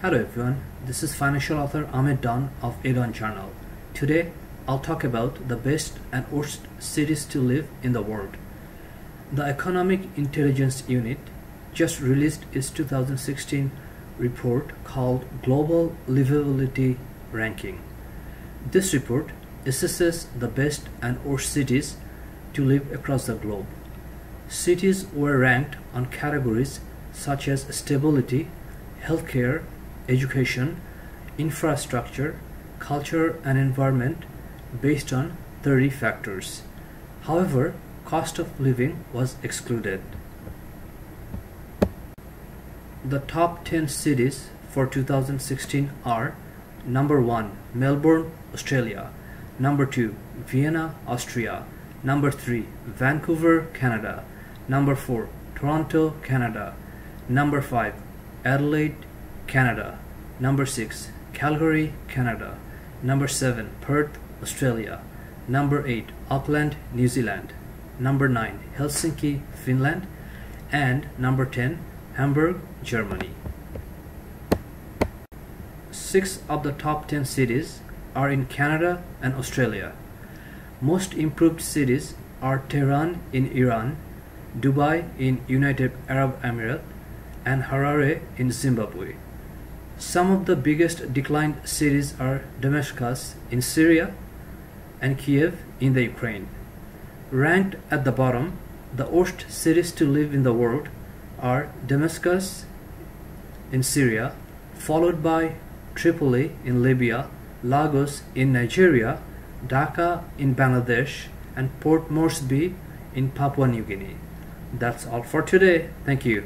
Hello everyone, this is financial author Ahmed Dawn of A Dawn Journal. Today I'll talk about the best and worst cities to live in the world. The Economist Intelligence Unit just released its 2016 report called Global Livability Ranking. This report assesses the best and worst cities to live across the globe. Cities were ranked on categories such as stability, healthcare, education, infrastructure, culture and environment based on 30 factors. However, cost of living was excluded. The top 10 cities for 2016 are Number 1 Melbourne, Australia. Number 2 Vienna, Austria. Number 3 Vancouver, Canada. Number 4 Toronto, Canada. Number 5 Adelaide, Canada. Number 6 Calgary, Canada. Number 7 Perth, Australia. Number 8 Auckland, New Zealand. Number 9 Helsinki, Finland. And number 10 Hamburg, Germany. Six of the top 10 cities are in Canada and Australia. Most improved cities are Tehran in Iran, Dubai in United Arab Emirates, and Harare in Zimbabwe. Some of the biggest declined cities are Damascus in Syria and Kiev in the Ukraine. Ranked at the bottom, the worst cities to live in the world are Damascus in Syria, followed by Tripoli in Libya, Lagos in Nigeria, Dhaka in Bangladesh, and Port Moresby in Papua New Guinea. That's all for today. Thank you.